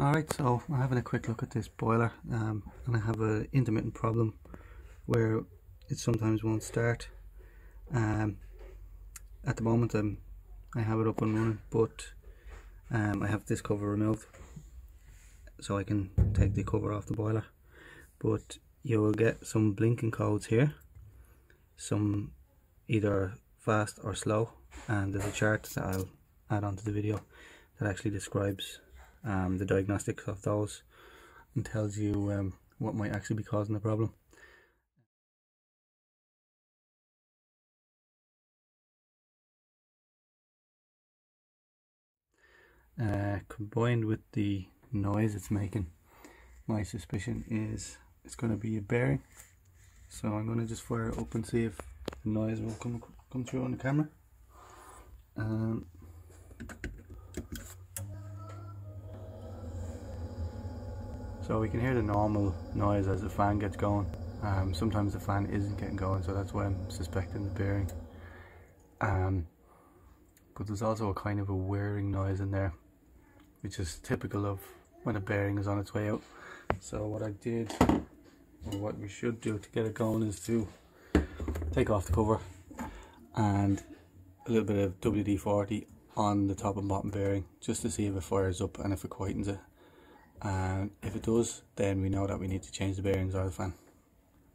Alright, so I'm having a quick look at this boiler um, and I have an intermittent problem where it sometimes won't start. Um, at the moment I'm, I have it up and running but um, I have this cover removed so I can take the cover off the boiler but you will get some blinking codes here some either fast or slow and there's a chart that I'll add onto the video that actually describes um, the diagnostics of those and tells you um, what might actually be causing the problem. Uh, combined with the noise it's making, my suspicion is it's going to be a bearing. So I'm going to just fire it up and see if the noise will come come through on the camera. Um, So we can hear the normal noise as the fan gets going. Um, sometimes the fan isn't getting going, so that's why I'm suspecting the bearing. Um, but there's also a kind of a whirring noise in there, which is typical of when a bearing is on its way out. So what I did, or what we should do to get it going is to take off the cover and a little bit of WD-40 on the top and bottom bearing just to see if it fires up and if it quietens it and if it does then we know that we need to change the bearings or the fan.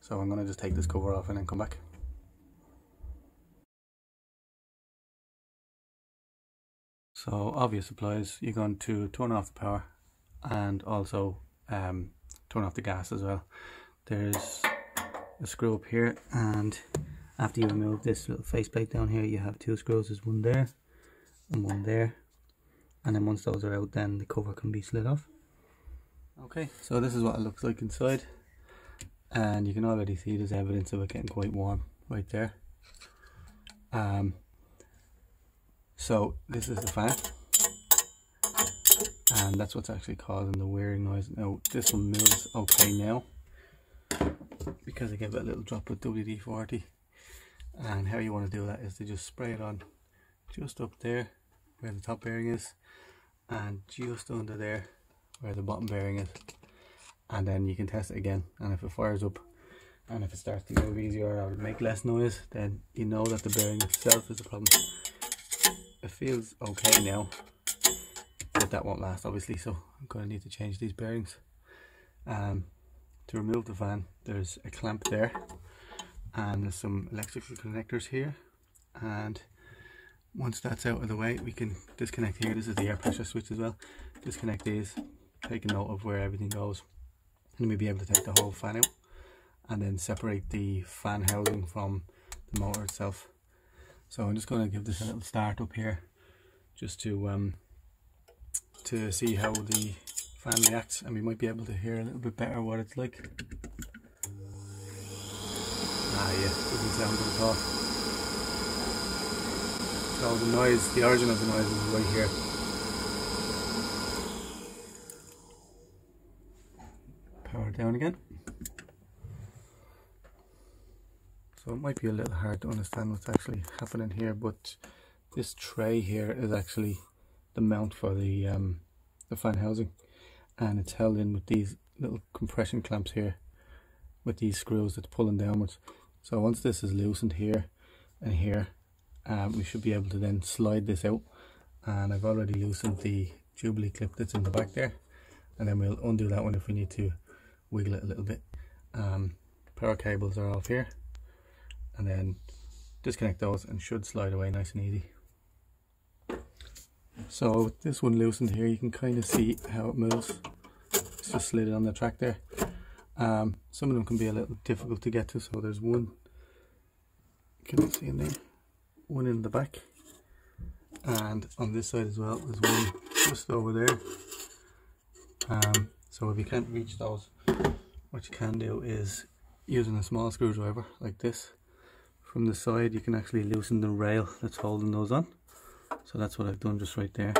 So I'm going to just take this cover off and then come back. So obvious supplies you're going to turn off the power and also um, turn off the gas as well. There's a screw up here and after you remove this little faceplate down here you have two screws. There's one there and one there. And then once those are out then the cover can be slid off Okay, so this is what it looks like inside and you can already see there's evidence of it getting quite warm right there. Um, so this is the fan and that's what's actually causing the whirring noise. Now this one moves okay now because I gave it a little drop of WD-40 and how you want to do that is to just spray it on just up there where the top bearing is and just under there where the bottom bearing is. And then you can test it again and if it fires up and if it starts to move easier or make less noise then you know that the bearing itself is a problem. It feels okay now but that won't last obviously so I'm going to need to change these bearings. Um, to remove the fan there's a clamp there and there's some electrical connectors here and once that's out of the way we can disconnect here. This is the air pressure switch as well. Disconnect these take a note of where everything goes. And we'll be able to take the whole fan out and then separate the fan housing from the motor itself. So I'm just going to give this a little start up here just to um, to see how the fan reacts and we might be able to hear a little bit better what it's like. Ah yeah doesn't sound good at all so the noise the origin of the noise is right here power down again. So it might be a little hard to understand what's actually happening here, but this tray here is actually the mount for the um, the fan housing, and it's held in with these little compression clamps here, with these screws that's pulling downwards. So once this is loosened here and here, um, we should be able to then slide this out. And I've already loosened the Jubilee clip that's in the back there, and then we'll undo that one if we need to wiggle it a little bit. Um, power cables are off here and then disconnect those and should slide away nice and easy. So with this one loosened here you can kind of see how it moves. It's just slid it on the track there. Um, some of them can be a little difficult to get to so there's one, can you see in there? One in the back and on this side as well there's one just over there. Um, so if you can't reach those what you can do is using a small screwdriver like this. From the side you can actually loosen the rail that's holding those on. So that's what I've done just right there.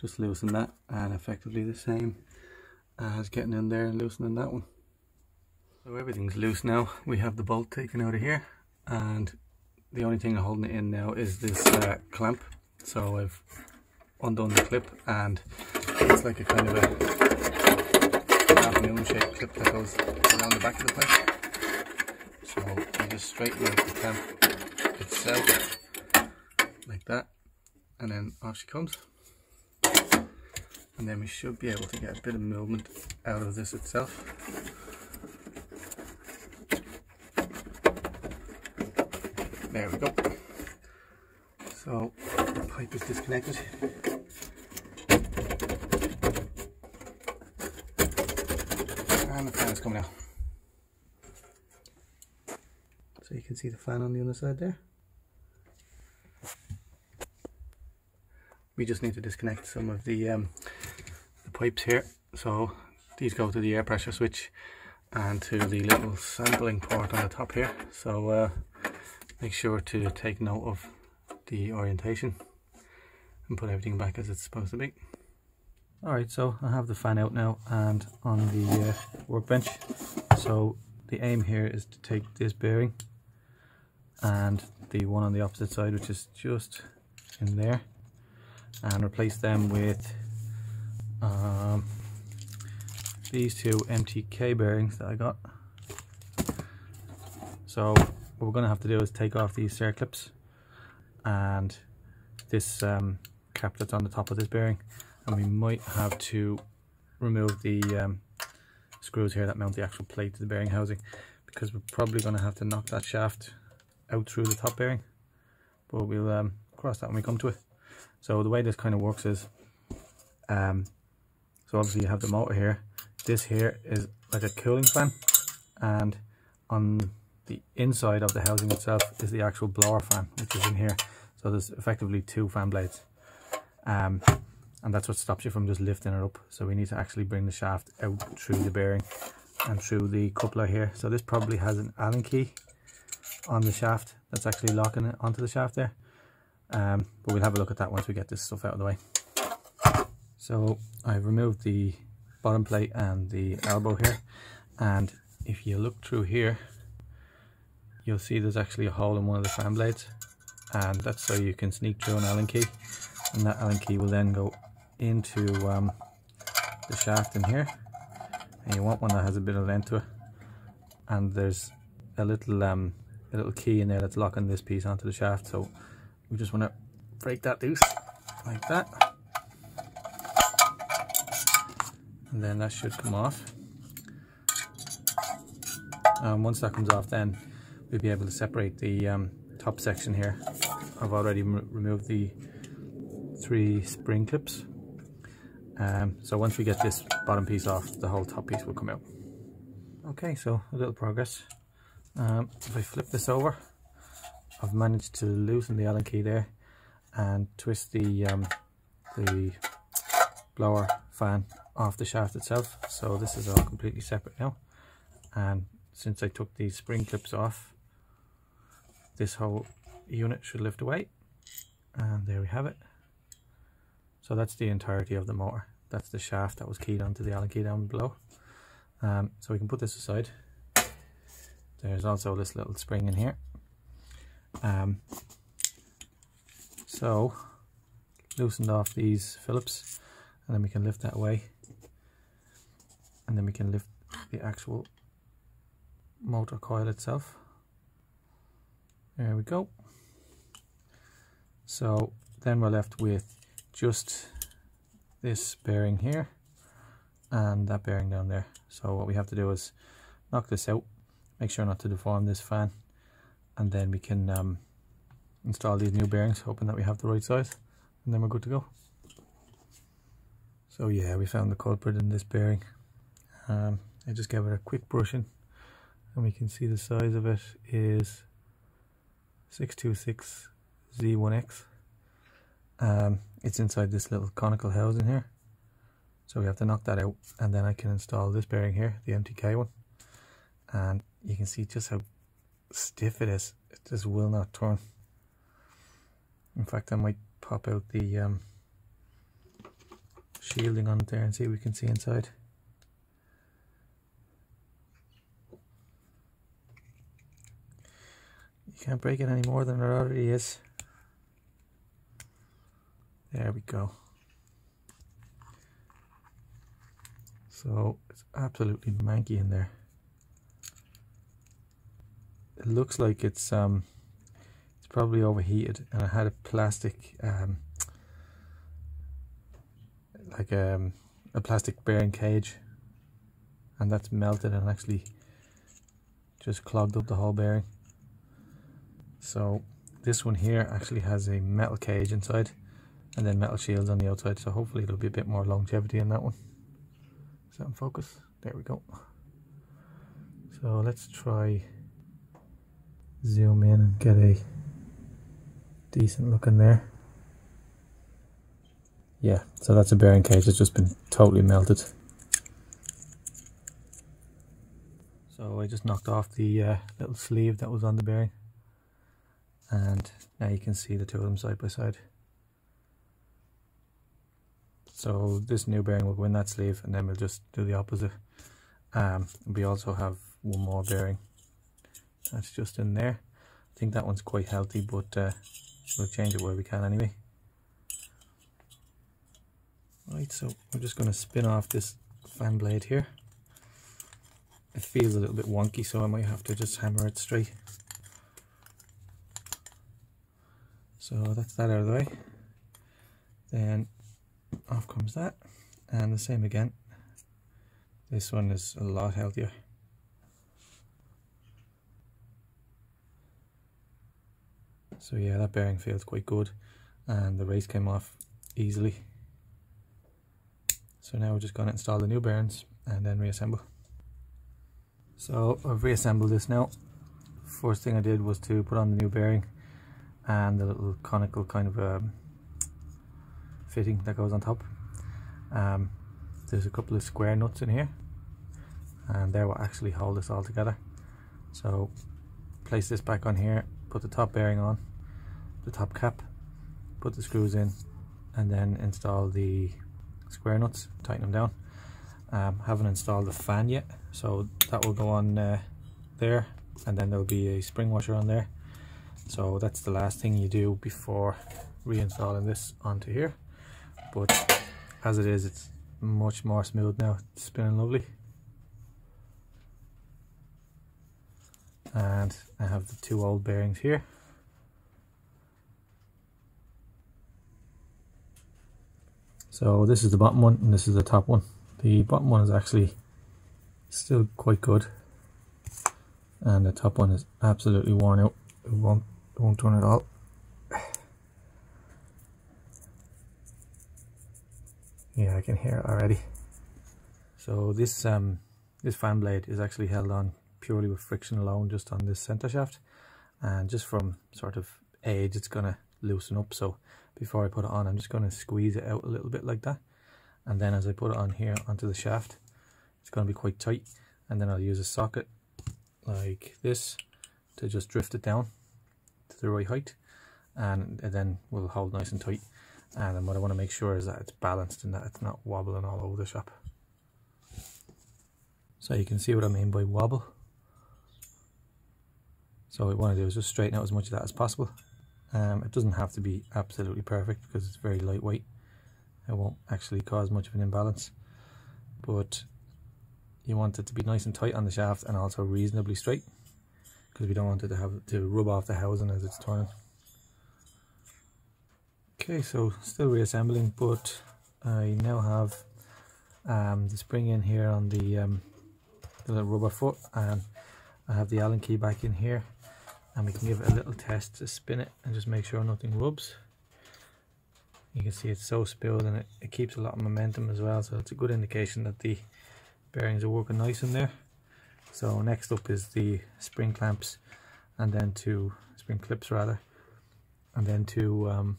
Just loosen that and effectively the same as getting in there and loosening that one. So everything's loose now. We have the bolt taken out of here and the only thing holding it in now is this uh, clamp. So I've undone the clip and it's like a kind of a moon shaped clip that goes around the back of the pipe. So you just straighten out the clamp itself like that and then off she comes. And then we should be able to get a bit of movement out of this itself. There we go. So the pipe is disconnected and the fan is coming out so you can see the fan on the other side there we just need to disconnect some of the, um, the pipes here. So these go to the air pressure switch and to the little sampling port on the top here. So uh, make sure to take note of the orientation and put everything back as it's supposed to be. Alright, so I have the fan out now and on the uh, workbench. So the aim here is to take this bearing and the one on the opposite side which is just in there and replace them with um, these two MTK bearings that I got. So what we're going to have to do is take off these circlips and this um, cap that's on the top of this bearing and we might have to remove the um, screws here that mount the actual plate to the bearing housing because we're probably going to have to knock that shaft out through the top bearing but we'll um, cross that when we come to it. So the way this kind of works is, um, so obviously you have the motor here. This here is like a cooling fan, and on the inside of the housing itself is the actual blower fan, which is in here. So there's effectively two fan blades. Um, and that's what stops you from just lifting it up. So we need to actually bring the shaft out through the bearing and through the coupler here. So this probably has an Allen key on the shaft that's actually locking it onto the shaft there. Um, but we'll have a look at that once we get this stuff out of the way. So I've removed the bottom plate and the elbow here and if you look through here you'll see there's actually a hole in one of the fan blades and that's so you can sneak through an Allen key and that Allen key will then go into um, the shaft in here. And you want one that has a bit of length to it. And there's a little um, a little key in there that's locking this piece onto the shaft. So we just want to break that loose like that. And then that should come off. Um, once that comes off then we'll be able to separate the um, top section here. I've already removed the three spring clips um, so once we get this bottom piece off the whole top piece will come out. Okay so a little progress. Um, if I flip this over I've managed to loosen the Allen key there and twist the um, the blower fan off the shaft itself. So this is all completely separate now. And since I took these spring clips off this whole unit should lift away and there we have it. So that's the entirety of the motor that's the shaft that was keyed onto the Allen key down below. Um, so we can put this aside. There's also this little spring in here. Um, so loosened off these Phillips and then we can lift that away. And then we can lift the actual motor coil itself. There we go. So then we're left with just this bearing here and that bearing down there. So what we have to do is knock this out make sure not to deform this fan and then we can um, install these new bearings hoping that we have the right size and then we're good to go. So yeah we found the culprit in this bearing. Um, I just gave it a quick brushing and we can see the size of it is 626 Z1X um, it's inside this little conical housing here so we have to knock that out and then I can install this bearing here the MTK one and you can see just how stiff it is. It just will not turn. In fact, I might pop out the um, shielding on it there and see if we can see inside. You can't break it any more than it already is. There we go. So it's absolutely manky in there. It looks like it's um it's probably overheated and I had a plastic um like um, a plastic bearing cage and that's melted and actually just clogged up the whole bearing. So this one here actually has a metal cage inside and then metal shields on the outside so hopefully there'll be a bit more longevity in that one. Is that in focus? There we go. So let's try zoom in and get a decent look in there. Yeah, so that's a bearing cage that's just been totally melted. So I just knocked off the uh, little sleeve that was on the bearing and now you can see the two of them side by side. So this new bearing will go in that sleeve and then we'll just do the opposite. Um, we also have one more bearing that's just in there. I think that one's quite healthy but uh, we'll change it where we can anyway. Right, so we're just going to spin off this fan blade here. It feels a little bit wonky so I might have to just hammer it straight. So that's that out of the way. Then off comes that and the same again. This one is a lot healthier. So yeah, that bearing feels quite good and the race came off easily. So now we're just going to install the new bearings and then reassemble. So I've reassembled this now. First thing I did was to put on the new bearing and the little conical kind of um, fitting that goes on top. Um, there's a couple of square nuts in here and they will actually hold this all together. So place this back on here, put the top bearing on, the top cap, put the screws in and then install the square nuts, tighten them down. Um, haven't installed the fan yet, so that will go on uh, there, and then there'll be a spring washer on there. So that's the last thing you do before reinstalling this onto here. But as it is, it's much more smooth now. It's spinning lovely. And I have the two old bearings here. So this is the bottom one and this is the top one. The bottom one is actually still quite good and the top one is absolutely worn out. It won't, it won't turn at all. Yeah, I can hear already. So this um this fan blade is actually held on purely with friction alone just on this center shaft. And just from sort of age it's gonna loosen up. So before I put it on I'm just going to squeeze it out a little bit like that. And then as I put it on here onto the shaft it's going to be quite tight. And then I'll use a socket like this to just drift it down to the right height. And then we'll hold nice and tight and then what I want to make sure is that it's balanced and that it's not wobbling all over the shop so you can see what I mean by wobble so what we want to do is just straighten out as much of that as possible um, it doesn't have to be absolutely perfect because it's very lightweight. It won't actually cause much of an imbalance. But you want it to be nice and tight on the shaft and also reasonably straight because we don't want it to have to rub off the housing as it's turning. Okay, so still reassembling, but I now have um, the spring in here on the, um, the little rubber foot and I have the Allen key back in here and we can give it a little test to spin it and just make sure nothing rubs. You can see it's so spilled and it, it keeps a lot of momentum as well so it's a good indication that the bearings are working nice in there. So next up is the spring clamps and then to spring clips rather and then to um,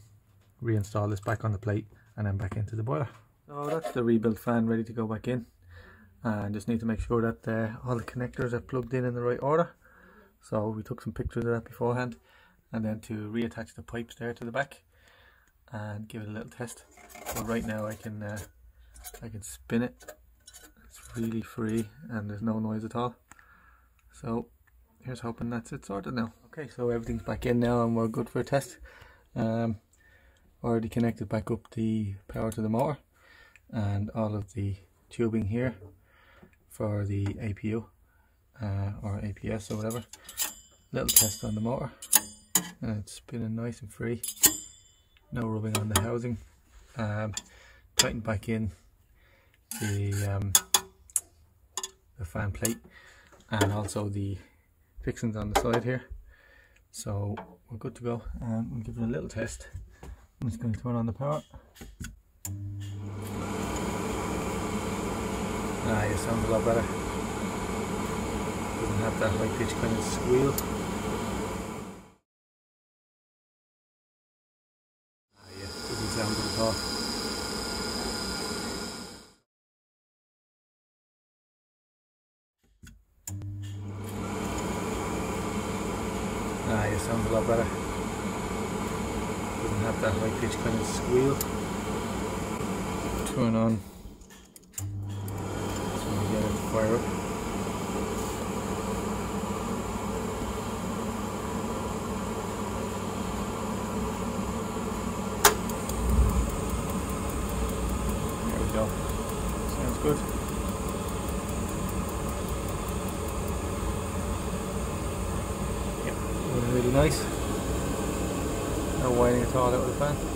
reinstall this back on the plate and then back into the boiler so that's the rebuilt fan ready to go back in and just need to make sure that uh, all the connectors are plugged in in the right order so we took some pictures of that beforehand and then to reattach the pipes there to the back and give it a little test. So right now I can uh, I can spin it. It's really free and there's no noise at all. So here's hoping that's it sorted now. Okay, so everything's back in now and we're good for a test. Um, already connected back up the power to the motor and all of the tubing here for the APU uh, or APS or whatever. Little test on the motor and it's spinning nice and free. No rubbing on the housing. Um, tighten back in the um, the fan plate and also the fixings on the side here. So we're good to go and we'll give it a little test. I'm just going to turn on the power. Ah, it sounds a lot better. Doesn't have that high pitch kind of squeal. Ah, yeah. Ah, yeah, sounds a lot better. Have that high pitch kind of squeal. Turn on. Get it fire up. There we go. Sounds good. Yep, really, really nice. No